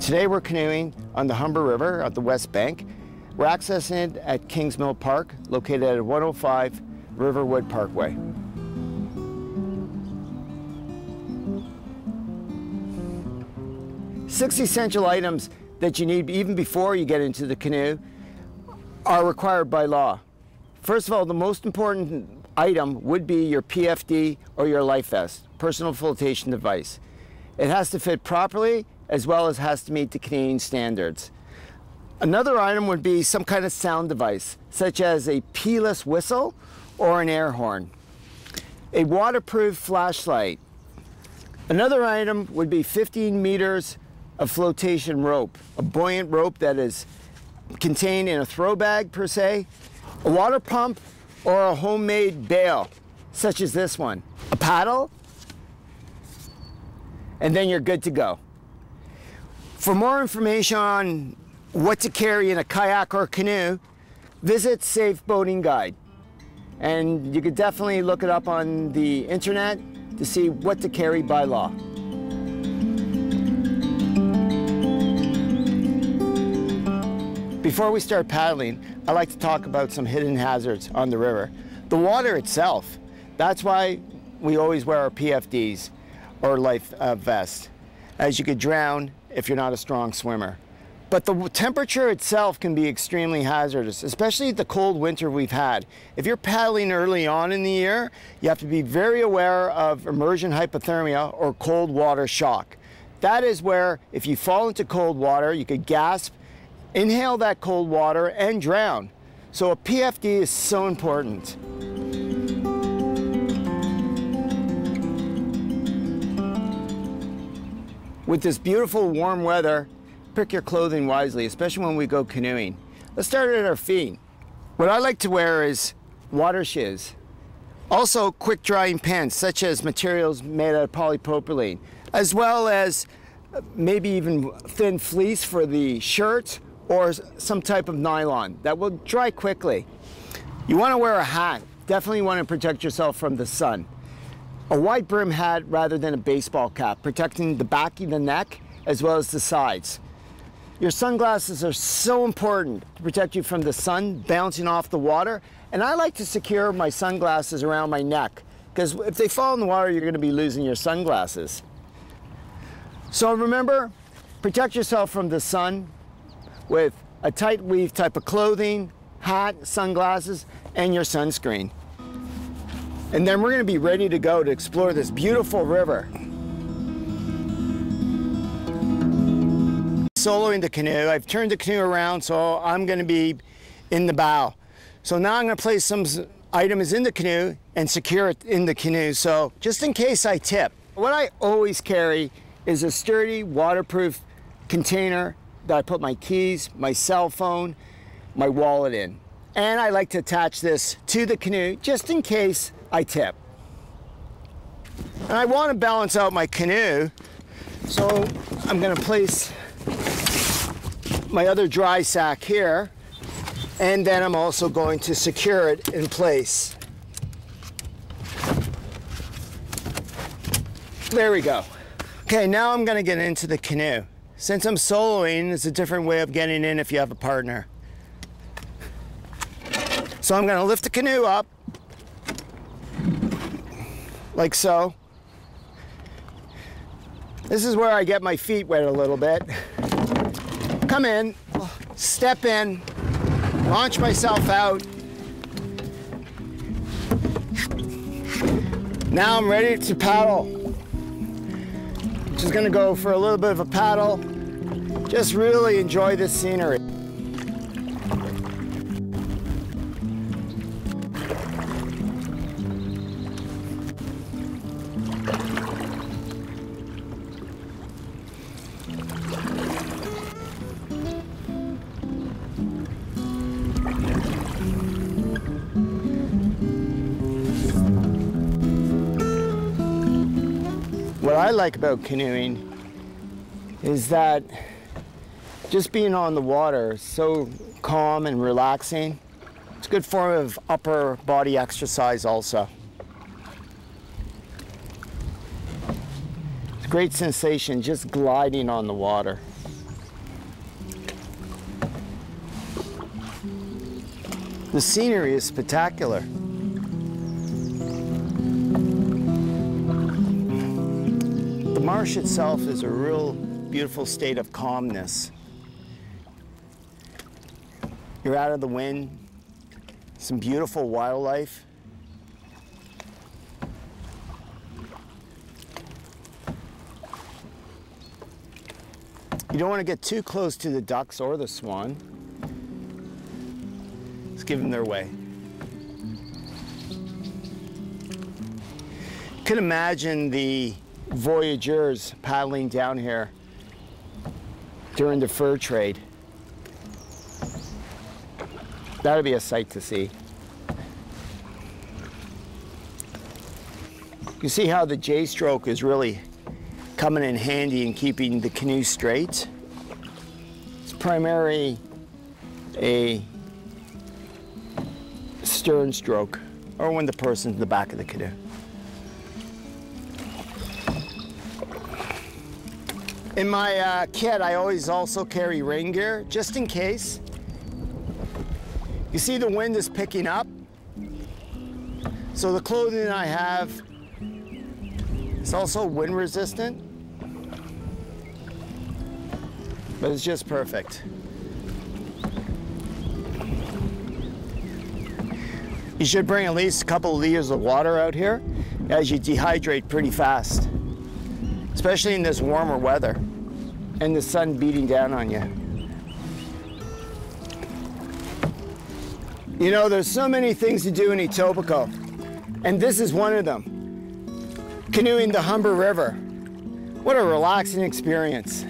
Today we're canoeing on the Humber River at the West Bank. We're accessing it at Kings Mill Park, located at 105 Riverwood Parkway. Six essential items that you need even before you get into the canoe are required by law. First of all, the most important item would be your PFD or your life vest, personal flotation device. It has to fit properly as well as has to meet the Canadian standards. Another item would be some kind of sound device, such as a pealess whistle or an air horn. A waterproof flashlight. Another item would be 15 meters of flotation rope, a buoyant rope that is contained in a throw bag per se, a water pump, or a homemade bail, such as this one. A paddle, and then you're good to go. For more information on what to carry in a kayak or canoe, visit Safe Boating Guide. And you could definitely look it up on the internet to see what to carry by law. Before we start paddling, I like to talk about some hidden hazards on the river. The water itself, that's why we always wear our PFDs or life uh, vest, as you could drown if you're not a strong swimmer. But the temperature itself can be extremely hazardous, especially the cold winter we've had. If you're paddling early on in the year, you have to be very aware of immersion hypothermia or cold water shock. That is where if you fall into cold water, you could gasp inhale that cold water and drown. So a PFD is so important. With this beautiful warm weather, pick your clothing wisely, especially when we go canoeing. Let's start at our feet. What I like to wear is water shoes. Also quick drying pants, such as materials made out of polypropylene, as well as maybe even thin fleece for the shirt or some type of nylon that will dry quickly. You want to wear a hat. Definitely want to protect yourself from the sun. A wide brim hat rather than a baseball cap, protecting the back of the neck as well as the sides. Your sunglasses are so important to protect you from the sun bouncing off the water. And I like to secure my sunglasses around my neck because if they fall in the water, you're going to be losing your sunglasses. So remember, protect yourself from the sun with a tight weave type of clothing, hat, sunglasses, and your sunscreen. And then we're gonna be ready to go to explore this beautiful river. Soloing the canoe, I've turned the canoe around so I'm gonna be in the bow. So now I'm gonna place some items in the canoe and secure it in the canoe. So just in case I tip, what I always carry is a sturdy waterproof container that I put my keys, my cell phone, my wallet in. And I like to attach this to the canoe just in case I tip. And I want to balance out my canoe, so I'm going to place my other dry sack here, and then I'm also going to secure it in place. There we go. Okay, now I'm going to get into the canoe. Since I'm soloing, it's a different way of getting in if you have a partner. So I'm gonna lift the canoe up, like so. This is where I get my feet wet a little bit. Come in, step in, launch myself out. Now I'm ready to paddle. Just gonna go for a little bit of a paddle. Just really enjoy this scenery. I like about canoeing is that just being on the water is so calm and relaxing. It's a good form of upper body exercise also. It's a great sensation just gliding on the water. The scenery is spectacular. Marsh itself is a real beautiful state of calmness. You're out of the wind, some beautiful wildlife. You don't want to get too close to the ducks or the swan. Let's give them their way. You can imagine the voyageurs paddling down here during the fur trade. That'd be a sight to see. You see how the J stroke is really coming in handy in keeping the canoe straight. It's primarily a stern stroke or when the person's in the back of the canoe. In my uh, kit, I always also carry rain gear, just in case. You see the wind is picking up. So the clothing I have is also wind resistant. but it's just perfect. You should bring at least a couple of liters of water out here as you dehydrate pretty fast, especially in this warmer weather and the sun beating down on you. You know, there's so many things to do in Etobicoke, and this is one of them. Canoeing the Humber River. What a relaxing experience.